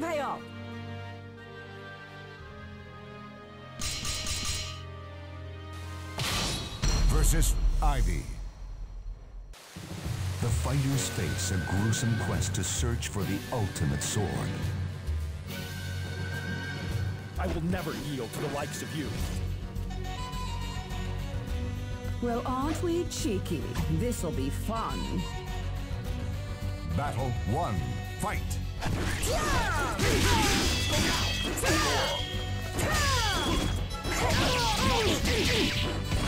pay off. Versus Ivy. The fighters face a gruesome quest to search for the ultimate sword. I will never yield to the likes of you. Well, aren't we cheeky? This'll be fun. Battle one. Fight! Time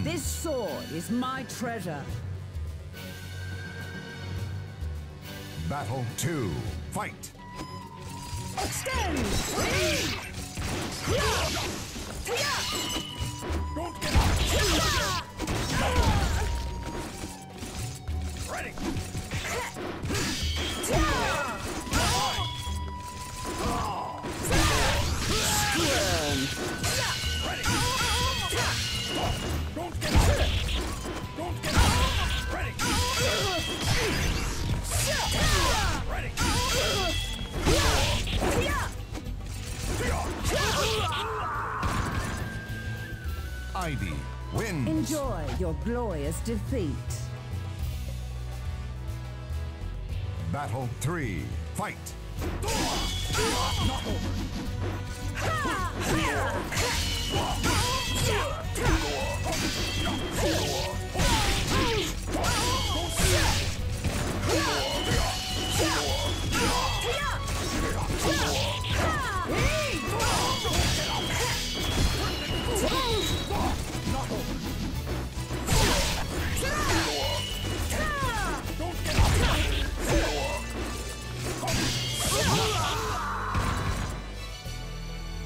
Hmm. This sword is my treasure. Battle two. Fight! Extend! Ivy wins. Enjoy your glorious defeat. Battle three. Fight!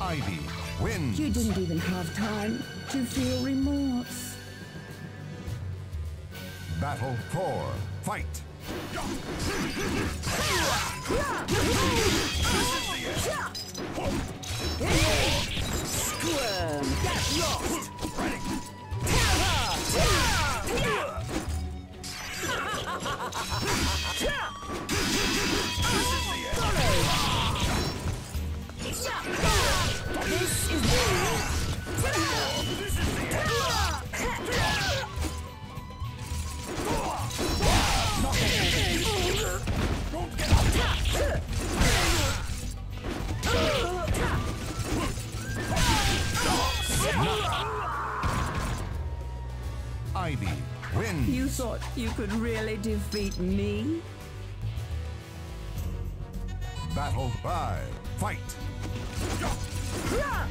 Ivy wins. You didn't even have time to feel remorse. Battle four. Fight! Squirm. Get lost. Ivy wins. You thought you could really defeat me? Battle five. Fight! Ivy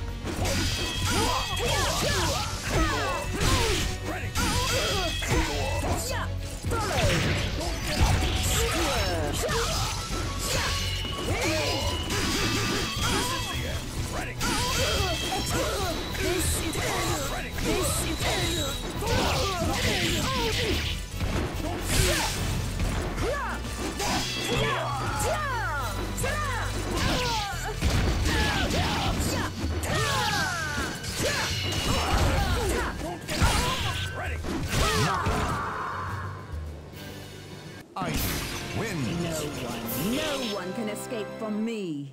No one, no one can escape from me.